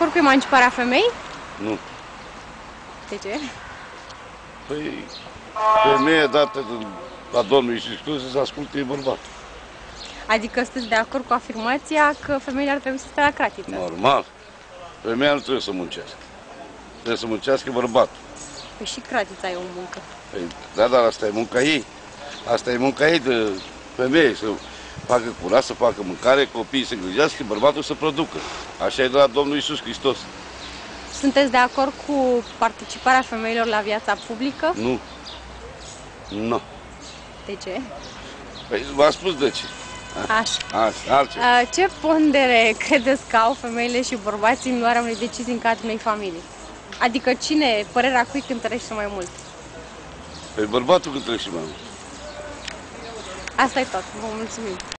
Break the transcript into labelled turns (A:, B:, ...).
A: acord cu emanciparea femei?
B: Nu.
A: De ce?
B: Păi, femeia dată de- la Domnul Iisus Hristos să asculte bărbat.
A: Adică sunteți de acord cu afirmația că femeile ar trebui să stea la cratiță.
B: Normal. Femeia nu trebuie să muncească. Trebuie să muncească bărbatul.
A: Păi și cratița e o muncă.
B: Păi, da, dar asta e munca ei. Asta e munca ei de femeie, să facă curat, să facă mâncare, copiii să grijească, bărbatul să producă. Așa e de la Domnul Iisus Hristos.
A: Sunteți de acord cu participarea femeilor la viața publică?
B: Nu. Nu.
A: De ce?
B: Păi v-am spus de ce.
A: Așa.
B: Așa, altceva.
A: A, Ce pondere credeți că au femeile și bărbații în luarea unei decizii în cadrul unei familii? Adică cine, părerea cui cântărește mai mult?
B: Păi bărbatul cât trebuie și mai mult.
A: Asta e tot. Vă mulțumim.